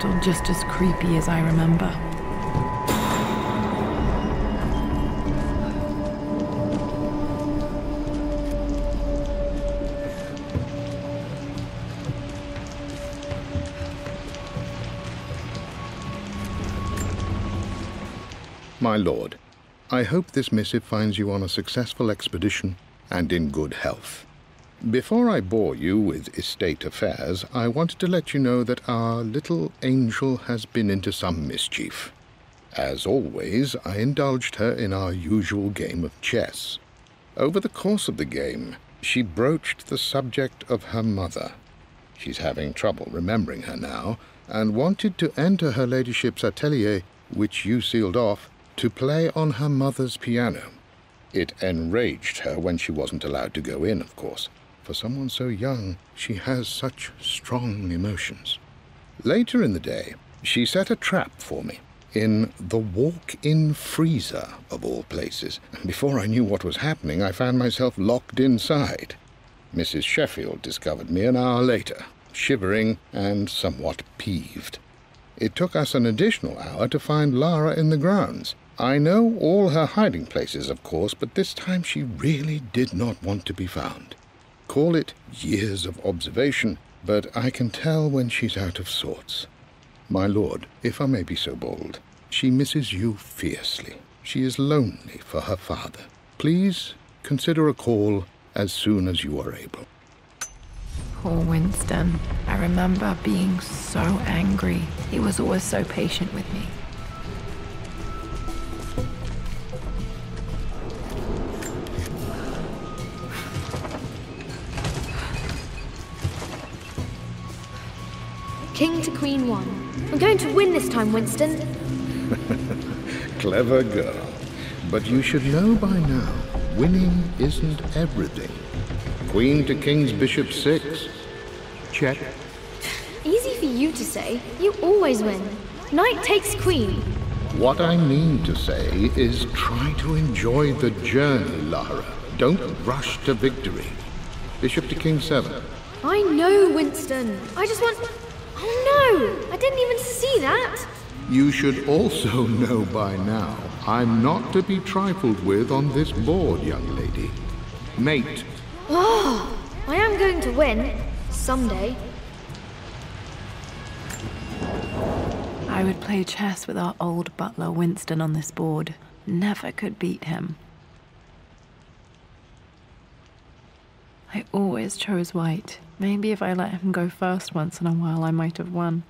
still just as creepy as I remember. My lord, I hope this missive finds you on a successful expedition and in good health. Before I bore you with estate affairs, I wanted to let you know that our little angel has been into some mischief. As always, I indulged her in our usual game of chess. Over the course of the game, she broached the subject of her mother. She's having trouble remembering her now, and wanted to enter her ladyship's atelier, which you sealed off, to play on her mother's piano. It enraged her when she wasn't allowed to go in, of course. For someone so young, she has such strong emotions. Later in the day, she set a trap for me in the walk in freezer, of all places. Before I knew what was happening, I found myself locked inside. Mrs. Sheffield discovered me an hour later, shivering and somewhat peeved. It took us an additional hour to find Lara in the grounds, I know all her hiding places, of course, but this time she really did not want to be found. Call it years of observation, but I can tell when she's out of sorts. My lord, if I may be so bold, she misses you fiercely. She is lonely for her father. Please consider a call as soon as you are able. Poor Winston. I remember being so angry. He was always so patient with me. King to Queen 1. I'm going to win this time, Winston. Clever girl. But you should know by now, winning isn't everything. Queen to King's Bishop 6. Check. Easy for you to say. You always win. Knight takes Queen. What I mean to say is try to enjoy the journey, Lara. Don't rush to victory. Bishop to King 7. I know, Winston. I just want... No! I didn't even see that! You should also know by now, I'm not to be trifled with on this board, young lady. Mate. Oh, I am going to win. Someday. I would play chess with our old butler Winston on this board. Never could beat him. I always chose white. Maybe if I let him go first once in a while, I might have won.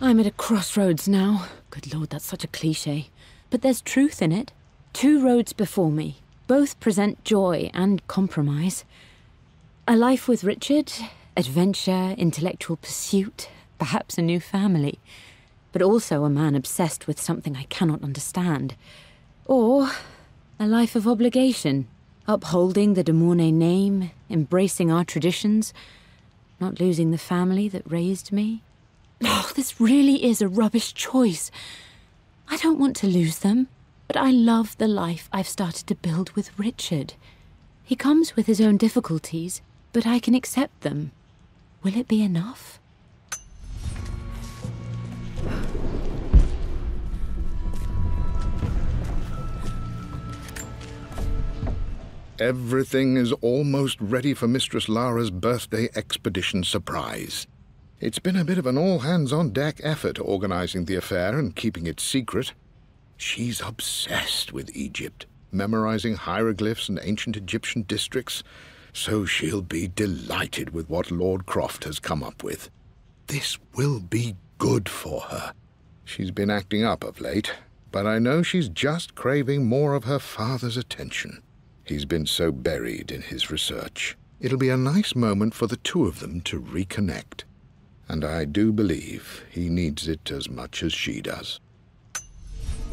I'm at a crossroads now. Good lord, that's such a cliche. But there's truth in it. Two roads before me. Both present joy and compromise. A life with Richard, adventure, intellectual pursuit, perhaps a new family. But also a man obsessed with something I cannot understand. Or a life of obligation, upholding the de Mornay name, embracing our traditions, not losing the family that raised me. Oh, this really is a rubbish choice. I don't want to lose them. But I love the life I've started to build with Richard. He comes with his own difficulties, but I can accept them. Will it be enough? Everything is almost ready for Mistress Lara's birthday expedition surprise. It's been a bit of an all hands on deck effort organizing the affair and keeping it secret. She's obsessed with Egypt, memorizing hieroglyphs and ancient Egyptian districts, so she'll be delighted with what Lord Croft has come up with. This will be good for her. She's been acting up of late, but I know she's just craving more of her father's attention. He's been so buried in his research. It'll be a nice moment for the two of them to reconnect. And I do believe he needs it as much as she does.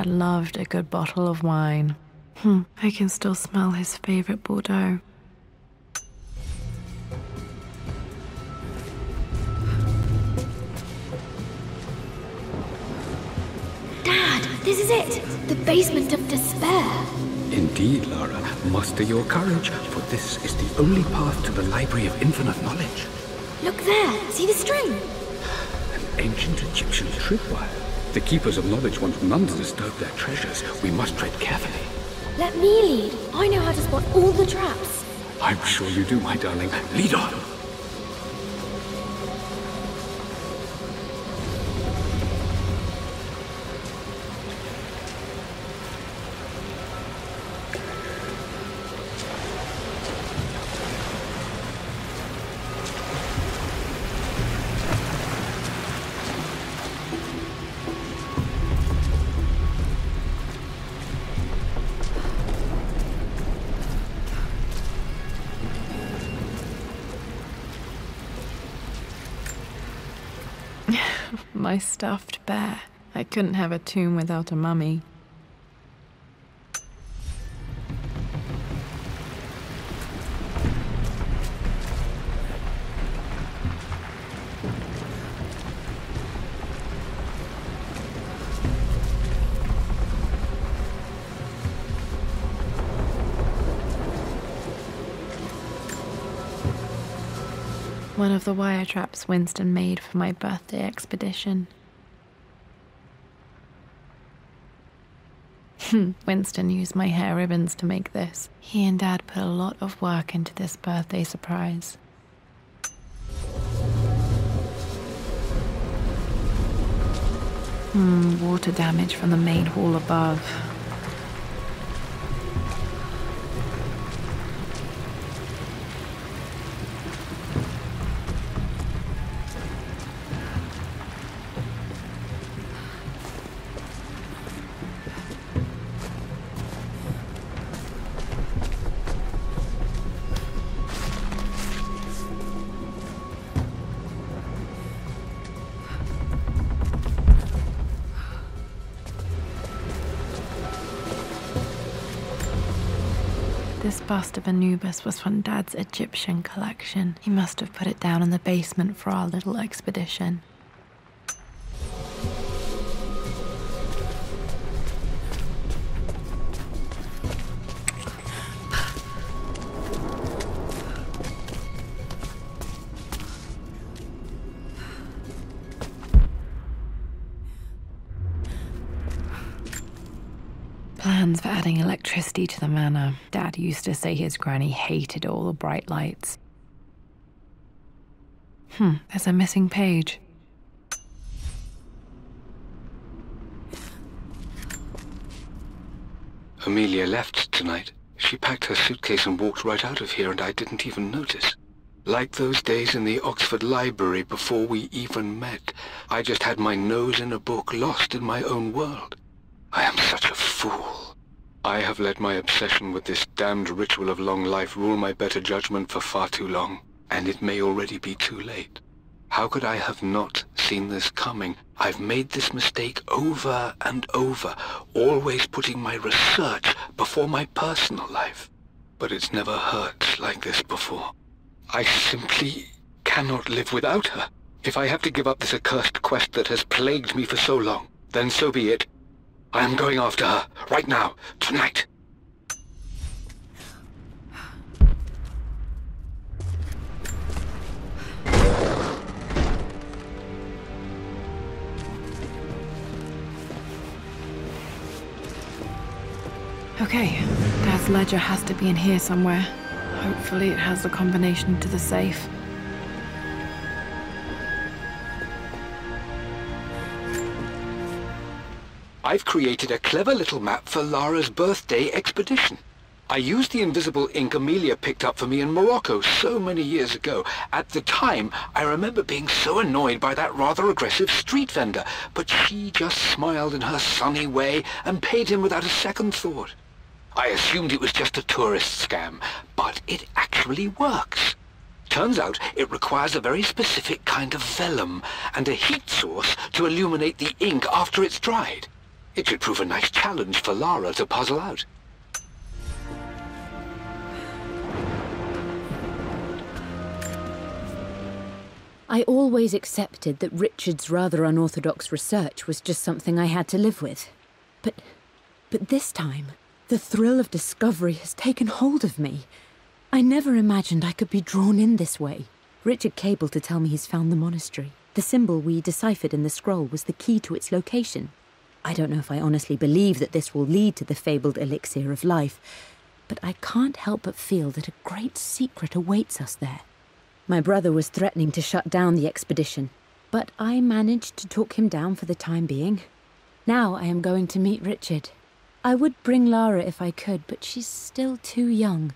Dad loved a good bottle of wine. Hmm, I can still smell his favorite Bordeaux. Dad, this is it! The basement of despair! Indeed, Lara. Muster your courage, for this is the only path to the Library of Infinite Knowledge. Look there! See the string? An ancient Egyptian tripwire. The Keepers of Knowledge want none to disturb their treasures. We must tread carefully. Let me lead. I know how to spot all the traps. I'm sure you do, my darling. Lead on. My stuffed bear. I couldn't have a tomb without a mummy. One of the wire traps Winston made for my birthday expedition. Winston used my hair ribbons to make this. He and Dad put a lot of work into this birthday surprise. Hmm, water damage from the main hall above. Bust of Anubis was from Dad's Egyptian collection. He must have put it down in the basement for our little expedition. For adding electricity to the manor. Dad used to say his granny hated all the bright lights. Hmm, there's a missing page. Amelia left tonight. She packed her suitcase and walked right out of here, and I didn't even notice. Like those days in the Oxford Library before we even met, I just had my nose in a book, lost in my own world. I am such a fool. I have let my obsession with this damned ritual of long life rule my better judgment for far too long, and it may already be too late. How could I have not seen this coming? I've made this mistake over and over, always putting my research before my personal life. But it's never hurt like this before. I simply cannot live without her. If I have to give up this accursed quest that has plagued me for so long, then so be it. I am going after her, right now, tonight. Okay, Dad's ledger has to be in here somewhere. Hopefully it has the combination to the safe. I've created a clever little map for Lara's birthday expedition. I used the invisible ink Amelia picked up for me in Morocco so many years ago. At the time, I remember being so annoyed by that rather aggressive street vendor, but she just smiled in her sunny way and paid him without a second thought. I assumed it was just a tourist scam, but it actually works. Turns out it requires a very specific kind of vellum and a heat source to illuminate the ink after it's dried. It should prove a nice challenge for Lara to puzzle out. I always accepted that Richard's rather unorthodox research was just something I had to live with. But. but this time, the thrill of discovery has taken hold of me. I never imagined I could be drawn in this way. Richard cabled to tell me he's found the monastery. The symbol we deciphered in the scroll was the key to its location. I don't know if I honestly believe that this will lead to the fabled elixir of life, but I can't help but feel that a great secret awaits us there. My brother was threatening to shut down the expedition, but I managed to talk him down for the time being. Now I am going to meet Richard. I would bring Lara if I could, but she's still too young.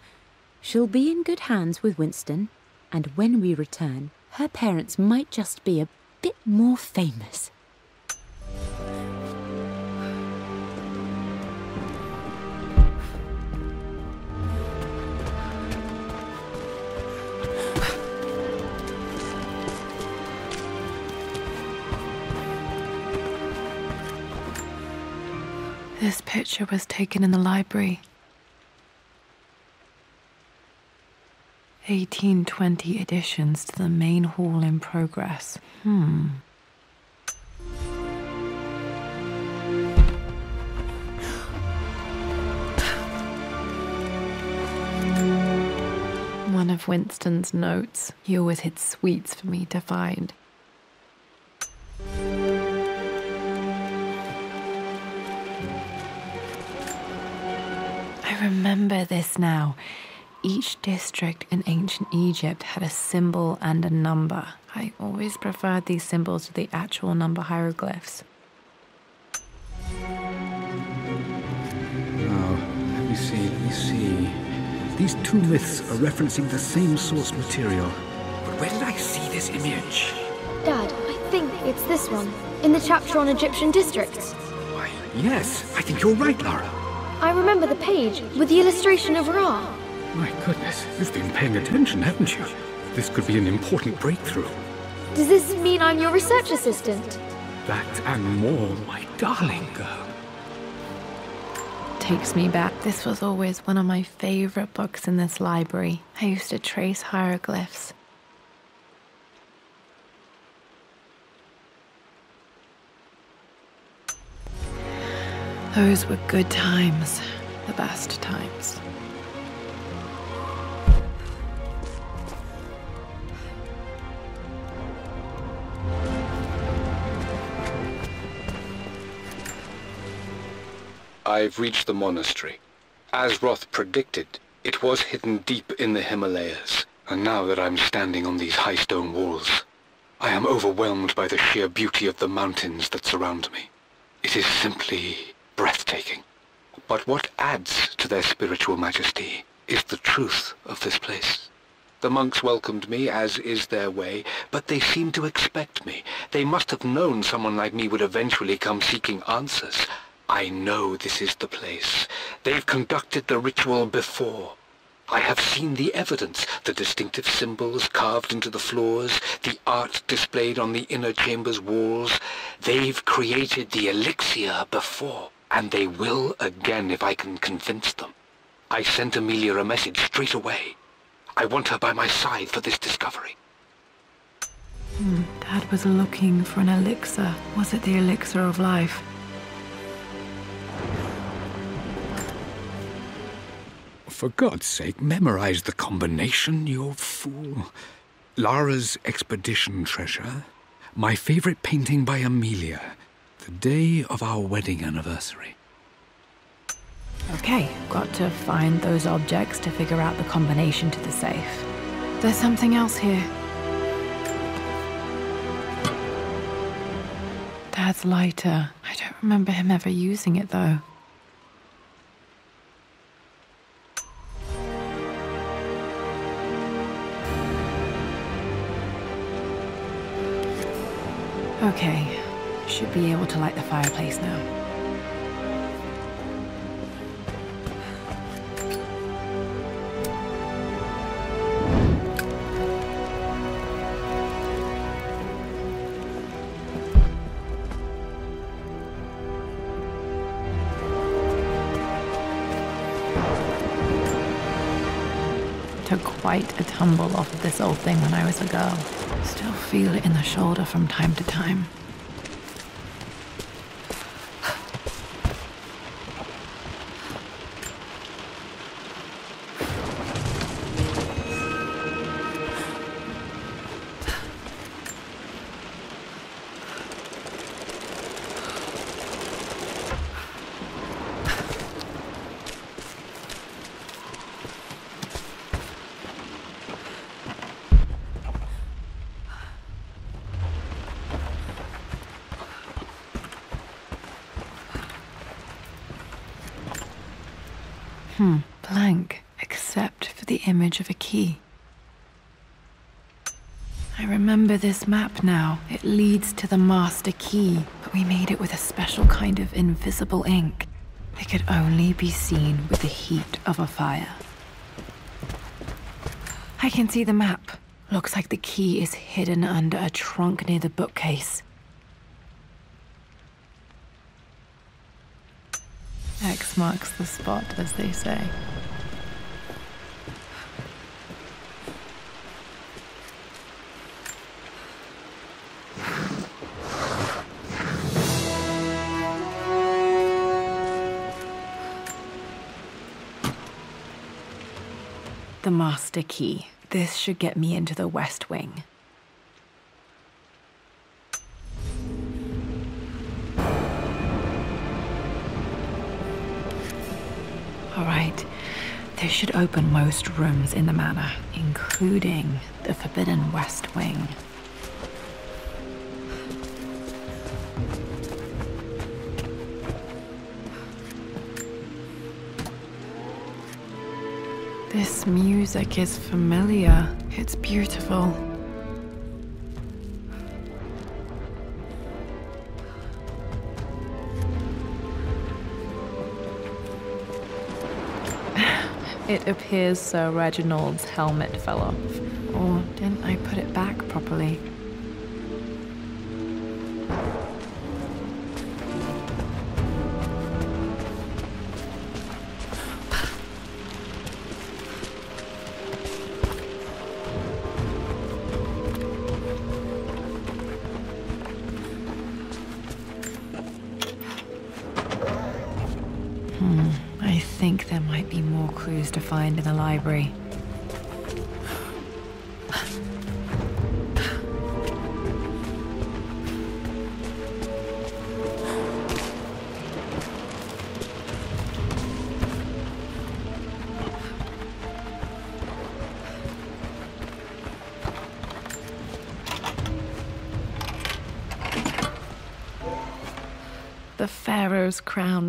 She'll be in good hands with Winston, and when we return, her parents might just be a bit more famous. Picture was taken in the library. 1820 additions to the main hall in progress. Hmm. One of Winston's notes. He always hid sweets for me to find. Remember this now. Each district in ancient Egypt had a symbol and a number. I always preferred these symbols to the actual number hieroglyphs. Now, let me see, let me see. These two myths are referencing the same source material. But where did I see this image? Dad, I think it's this one. In the chapter on Egyptian districts. Why, yes, I think you're right, Lara. I remember the page with the illustration of Ra. My goodness, you've been paying attention, haven't you? This could be an important breakthrough. Does this mean I'm your research assistant? That and more, my darling girl. Takes me back. This was always one of my favorite books in this library. I used to trace hieroglyphs. Those were good times, the best times. I've reached the monastery. As Roth predicted, it was hidden deep in the Himalayas, and now that I'm standing on these high stone walls, I am overwhelmed by the sheer beauty of the mountains that surround me. It is simply breathtaking. But what adds to their spiritual majesty is the truth of this place. The monks welcomed me, as is their way, but they seemed to expect me. They must have known someone like me would eventually come seeking answers. I know this is the place. They've conducted the ritual before. I have seen the evidence, the distinctive symbols carved into the floors, the art displayed on the inner chamber's walls. They've created the elixir before, and they will again if I can convince them. I sent Amelia a message straight away. I want her by my side for this discovery. Hmm, Dad was looking for an elixir. Was it the elixir of life? For God's sake, memorize the combination, you fool. Lara's expedition treasure, my favorite painting by Amelia, the day of our wedding anniversary. Okay, got to find those objects to figure out the combination to the safe. There's something else here. Dad's lighter. I don't remember him ever using it though. Okay, should be able to light the fireplace now. took quite a tumble off of this old thing when I was a girl. Still feel it in the shoulder from time to time. Hmm, blank, except for the image of a key. I remember this map now. It leads to the master key, but we made it with a special kind of invisible ink. It could only be seen with the heat of a fire. I can see the map. Looks like the key is hidden under a trunk near the bookcase. X marks the spot, as they say. The master key. This should get me into the West Wing. Should open most rooms in the manor, including the Forbidden West Wing. This music is familiar. It's beautiful. It appears Sir Reginald's helmet fell off. Or didn't I put it back properly? I think there might be more clues to find in the library.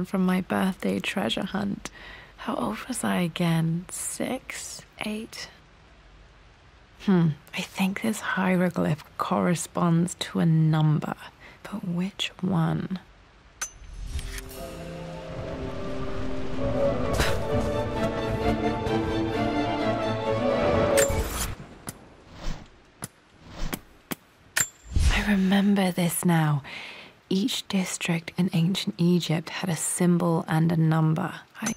From my birthday treasure hunt. How old was I again? Six? Eight? Hmm, I think this hieroglyph corresponds to a number, but which one? I remember this now. Each district in ancient Egypt had a symbol and a number. I...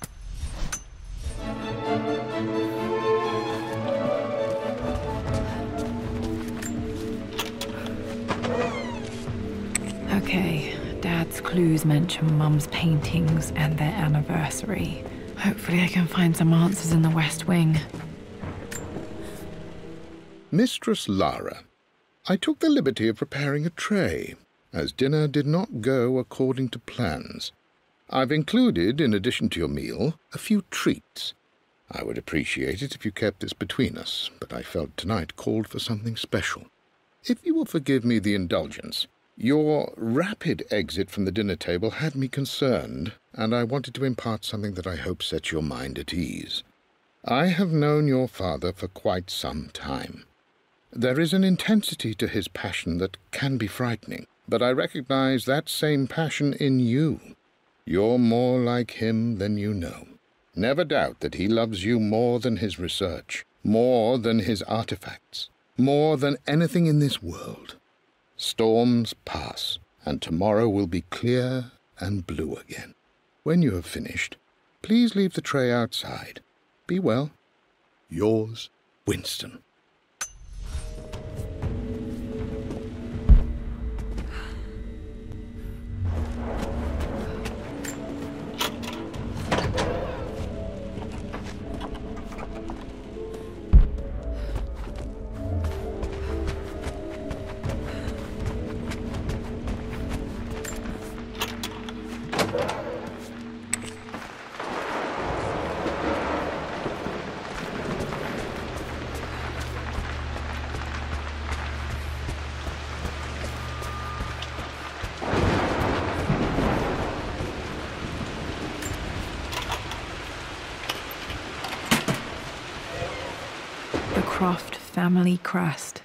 Okay, Dad's clues mention Mum's paintings and their anniversary. Hopefully, I can find some answers in the West Wing. Mistress Lara, I took the liberty of preparing a tray, as dinner did not go according to plans. I've included, in addition to your meal, a few treats. I would appreciate it if you kept this between us, but I felt tonight called for something special. If you will forgive me the indulgence, your rapid exit from the dinner table had me concerned, and I wanted to impart something that I hope sets your mind at ease. I have known your father for quite some time. There is an intensity to his passion that can be frightening, but I recognize that same passion in you. You're more like him than you know. Never doubt that he loves you more than his research, more than his artifacts, more than anything in this world. Storms pass, and tomorrow will be clear and blue again. When you have finished, please leave the tray outside. Be well. Yours, Winston. Croft family crest.